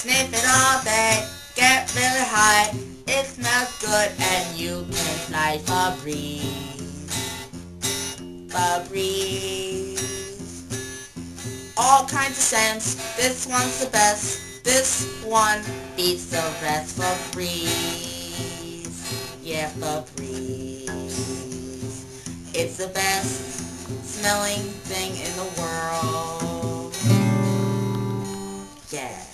Sniff it all day, get really high. It smells good and you can fly for breeze. All kinds of scents, this one's the best. This one beats the rest for breeze. Yeah, for breeze. It's the best smelling thing in the world. Yeah.